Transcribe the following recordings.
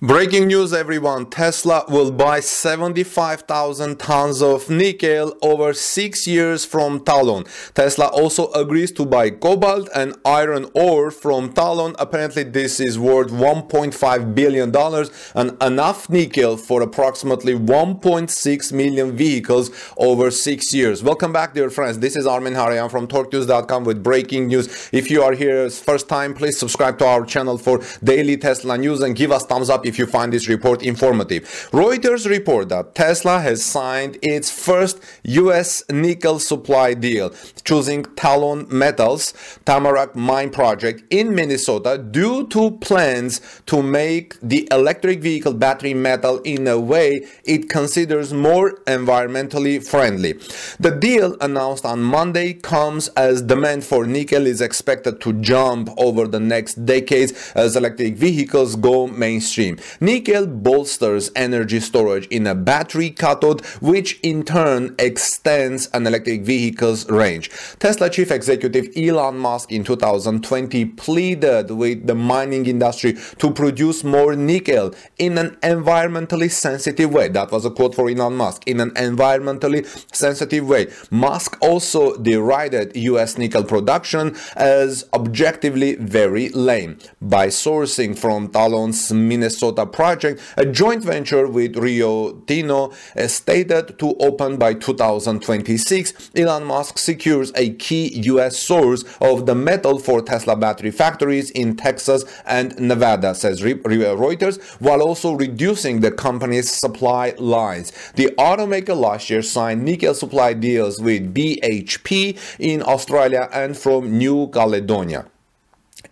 Breaking news everyone, Tesla will buy 75,000 tons of nickel over 6 years from Talon. Tesla also agrees to buy cobalt and iron ore from Talon. Apparently this is worth 1.5 billion dollars and enough nickel for approximately 1.6 million vehicles over 6 years. Welcome back dear friends. This is Armen Hareyan from torquenews.com with breaking news. If you are here first time, please subscribe to our channel for daily Tesla news and give us thumbs up if you find this report informative. Reuters report that Tesla has signed its first US nickel supply deal, choosing Talon Metals Tamarack mine project in Minnesota due to plans to make the electric vehicle battery metal in a way it considers more environmentally friendly. The deal announced on Monday comes as demand for nickel is expected to jump over the next decades as electric vehicles go mainstream. Nickel bolsters energy storage in a battery cathode, which in turn extends an electric vehicle's range. Tesla chief executive Elon Musk in 2020 pleaded with the mining industry to produce more nickel in an environmentally sensitive way. That was a quote for Elon Musk. In an environmentally sensitive way. Musk also derided US nickel production as objectively very lame by sourcing from Talon's Minnesota project, a joint venture with Rio Tinto stated to open by 2026. Elon Musk secures a key US source of the metal for Tesla battery factories in Texas and Nevada, says Reuters, while also reducing the company's supply lines. The automaker last year signed nickel supply deals with BHP in Australia and from New Caledonia.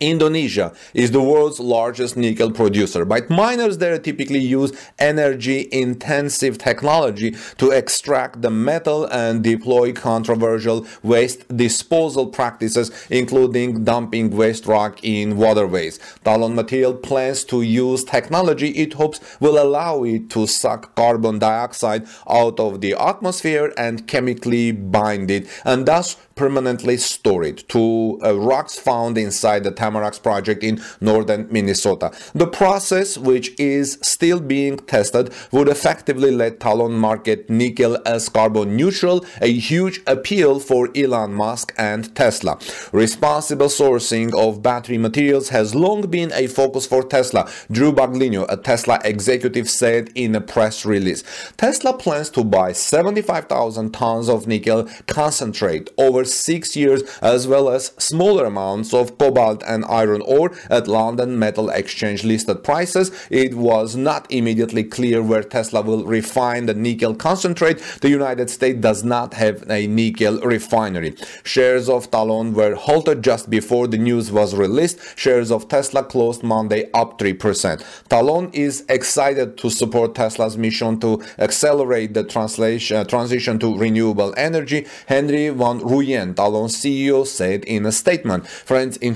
Indonesia is the world's largest nickel producer, but miners there typically use energy intensive technology to extract the metal and deploy controversial waste disposal practices, including dumping waste rock in waterways. Talon Material plans to use technology it hopes will allow it to suck carbon dioxide out of the atmosphere and chemically bind it, and thus permanently store it to uh, rocks found inside the Tamarack project in northern Minnesota. The process, which is still being tested, would effectively let Talon market nickel as carbon neutral, a huge appeal for Elon Musk and Tesla. Responsible sourcing of battery materials has long been a focus for Tesla. Drew Baglino, a Tesla executive, said in a press release. Tesla plans to buy 75,000 tons of nickel concentrate over six years, as well as smaller amounts of cobalt and iron ore at London Metal Exchange listed prices. It was not immediately clear where Tesla will refine the nickel concentrate. The United States does not have a nickel refinery. Shares of Talon were halted just before the news was released. Shares of Tesla closed Monday up 3%. Talon is excited to support Tesla's mission to accelerate the uh, transition to renewable energy. Henri van Rooyen, Talon's CEO, said in a statement. Friends, in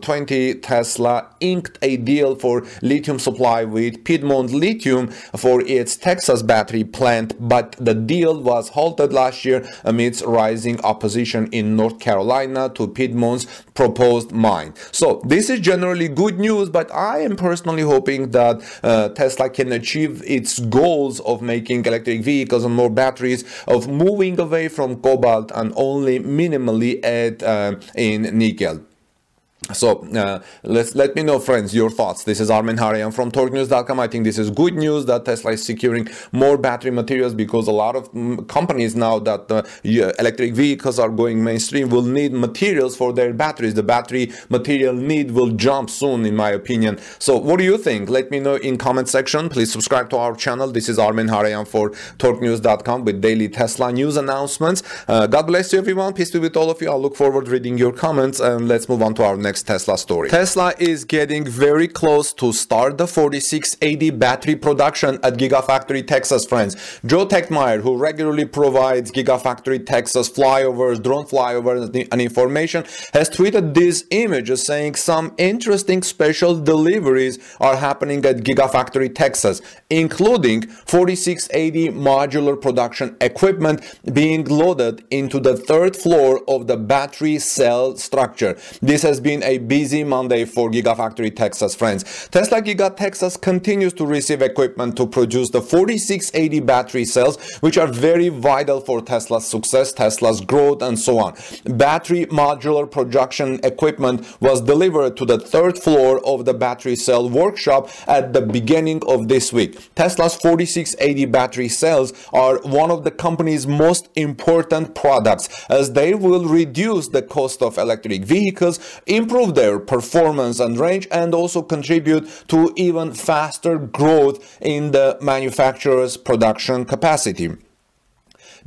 2020, Tesla inked a deal for lithium supply with Piedmont Lithium for its Texas battery plant, but the deal was halted last year amidst rising opposition in North Carolina to Piedmont's proposed mine. So this is generally good news, but I am personally hoping that uh, Tesla can achieve its goals of making electric vehicles and more batteries, of moving away from cobalt and only minimally add uh, in nickel. So uh, let's let me know, friends, your thoughts. This is Armen Hareyan from TorqueNews.com. I think this is good news that Tesla is securing more battery materials because a lot of mm, companies now that uh, electric vehicles are going mainstream will need materials for their batteries. The battery material need will jump soon, in my opinion. So what do you think? Let me know in comment section. Please subscribe to our channel. This is Armen Hareyan for TorqueNews.com with daily Tesla news announcements. Uh, God bless you, everyone. Peace be with all of you. I look forward to reading your comments and let's move on to our next next Tesla story. Tesla is getting very close to start the 4680 battery production at Gigafactory Texas, friends. Joe Tegtmeyer, who regularly provides Gigafactory Texas flyovers, drone flyovers and information, has tweeted these images saying some interesting special deliveries are happening at Gigafactory Texas, including 4680 modular production equipment being loaded into the third floor of the battery cell structure. This has been a busy Monday for Gigafactory Texas friends. Tesla Giga Texas continues to receive equipment to produce the 4680 battery cells, which are very vital for Tesla's success, Tesla's growth, and so on. Battery modular production equipment was delivered to the third floor of the battery cell workshop at the beginning of this week. Tesla's 4680 battery cells are one of the company's most important products as they will reduce the cost of electric vehicles, improve their performance and range, and also contribute to even faster growth in the manufacturer's production capacity.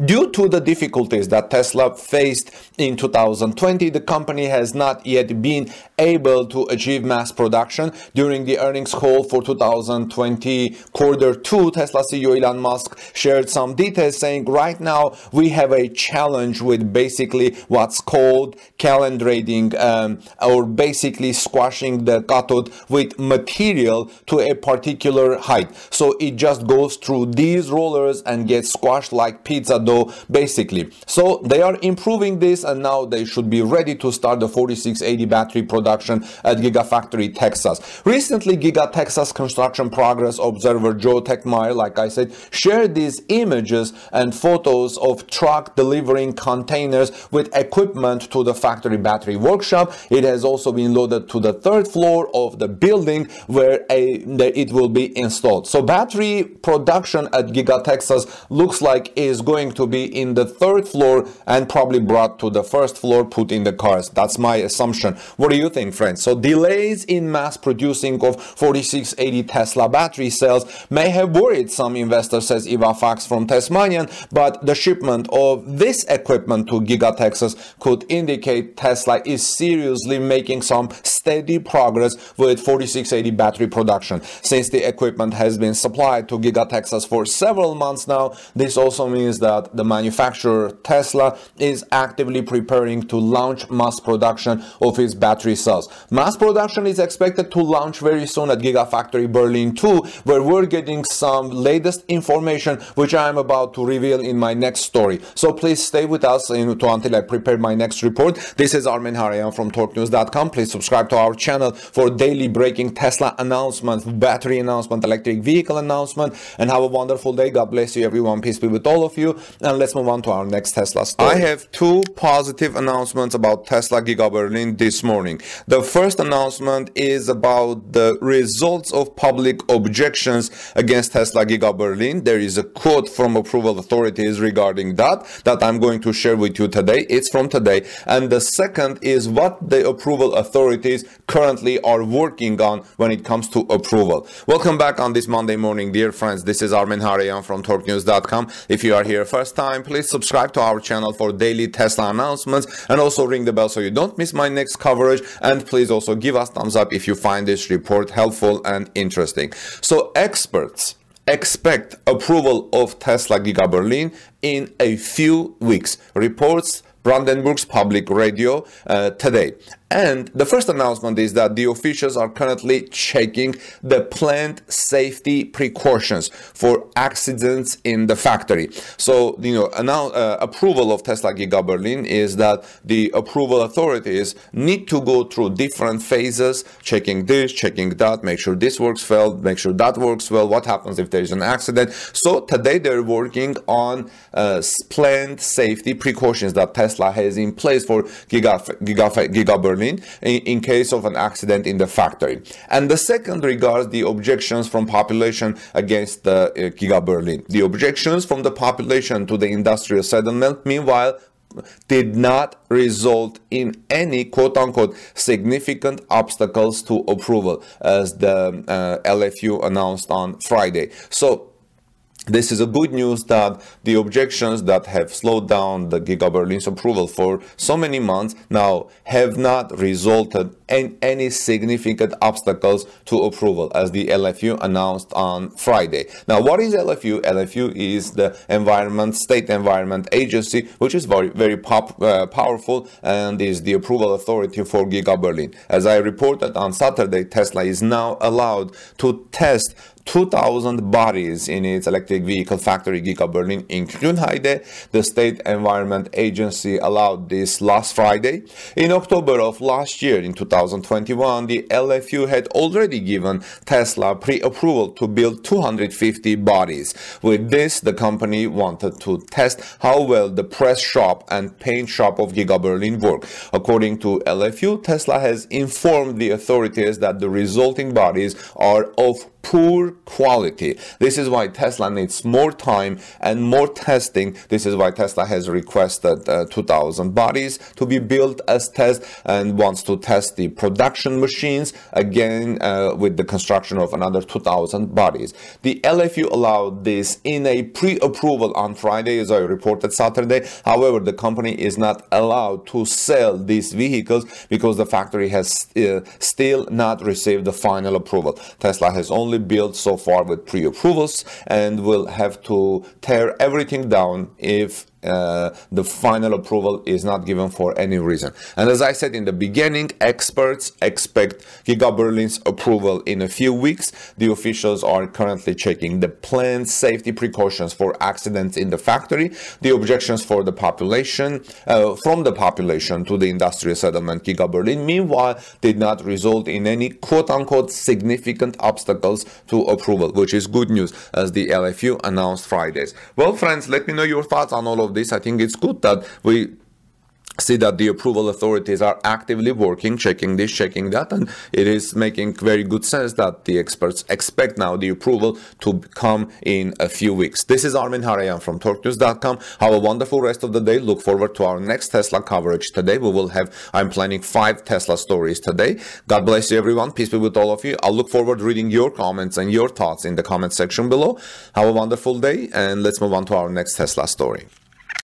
Due to the difficulties that Tesla faced in 2020, the company has not yet been able to achieve mass production. During the earnings call for 2020 quarter two, Tesla CEO Elon Musk shared some details saying right now we have a challenge with basically what's called calendering um, or basically squashing the cathode with material to a particular height. So it just goes through these rollers and gets squashed like pizza dough basically. So they are improving this and now they should be ready to start the 4680 battery production at Gigafactory Texas. Recently, Giga Texas construction progress observer Joe Tegtmeyer, like I said, shared these images and photos of truck delivering containers with equipment to the factory battery workshop. It has also been loaded to the third floor of the building where a, it will be installed. So battery production at Giga Texas looks like is going to be in the third floor and probably brought to the first floor, put in the cars. That's my assumption. What do you think, friends? So delays in mass producing of 4680 Tesla battery cells may have worried some investors, says Eva Fox from Tesmanian, but the shipment of this equipment to Giga Texas could indicate Tesla is seriously making some steady progress with 4680 battery production. Since the equipment has been supplied to Giga Texas for several months now, this also means that the manufacturer Tesla is actively preparing to launch mass production of its battery cells. Mass production is expected to launch very soon at Gigafactory Berlin 2, where we're getting some latest information which I am about to reveal in my next story. So please stay with us until I prepare my next report. This is Armen Hareyan from TorqueNews.com. Please subscribe to our channel for daily breaking Tesla announcement, battery announcement, electric vehicle announcement, and have a wonderful day. God bless you, everyone. Peace be with all of you. And let's move on to our next Tesla story. I have two positive announcements about Tesla Giga Berlin this morning. The first announcement is about the results of public objections against Tesla Giga Berlin. There is a quote from approval authorities regarding that that I'm going to share with you today. It's from today. And the second is what the approval authorities currently are working on when it comes to approval. Welcome back on this Monday morning, dear friends. This is Armen Hareyan from TorqueNews.com. If you are here first time, please subscribe to our channel for daily Tesla announcements and also ring the bell so you don't miss my next coverage. And please also give us thumbs up if you find this report helpful and interesting. So experts expect approval of Tesla Giga Berlin in a few weeks. Reports Brandenburg's public radio uh, today. And the first announcement is that the officials are currently checking the plant safety precautions for accidents in the factory. So, you know, now, uh, approval of Tesla Giga Berlin is that the approval authorities need to go through different phases, checking this, checking that, make sure this works well, make sure that works well, what happens if there's an accident. So today they're working on uh, plant safety precautions that Tesla has in place for Giga, Giga, Giga Berlin in, in case of an accident in the factory. And the second regards the objections from population against the uh, Giga Berlin. The objections from the population to the industrial settlement, meanwhile, did not result in any quote unquote significant obstacles to approval, as the uh, LFU announced on Friday. So this is a good news that the objections that have slowed down the Giga Berlin's approval for so many months now have not resulted in any significant obstacles to approval, as the LFU announced on Friday. Now, what is LFU? LFU is the Environment State Environment Agency, which is very very pop, uh, powerful and is the approval authority for Giga Berlin. As I reported on Saturday, Tesla is now allowed to test 2,000 bodies in its electric vehicle factory Giga Berlin in Grünheide. The State Environment Agency allowed this last Friday. In October of last year, in 2021, the LFU had already given Tesla pre-approval to build 250 bodies. With this, the company wanted to test how well the press shop and paint shop of Giga Berlin work. According to LFU, Tesla has informed the authorities that the resulting bodies are of poor quality. This is why Tesla needs more time and more testing. This is why Tesla has requested uh, 2000 bodies to be built as test and wants to test the production machines again uh, with the construction of another 2000 bodies. The LFU allowed this in a pre-approval on Friday as I reported Saturday. However, the company is not allowed to sell these vehicles because the factory has uh, still not received the final approval. Tesla has only built so far with pre-approvals and will have to tear everything down if uh, the final approval is not given for any reason. And as I said in the beginning, experts expect Giga Berlin's approval in a few weeks. The officials are currently checking the planned safety precautions for accidents in the factory. The objections for the population, uh, from the population to the industrial settlement Giga Berlin, meanwhile, did not result in any quote-unquote significant obstacles to approval, which is good news, as the LFU announced Fridays. Well, friends, let me know your thoughts on all of this, I think it's good that we see that the approval authorities are actively working, checking this, checking that, and it is making very good sense that the experts expect now the approval to come in a few weeks. This is Armen Hareyan from TorqueNews.com. Have a wonderful rest of the day. Look forward to our next Tesla coverage today. We will have, I'm planning five Tesla stories today. God bless you, everyone. Peace be with all of you. I'll look forward to reading your comments and your thoughts in the comment section below. Have a wonderful day, and let's move on to our next Tesla story.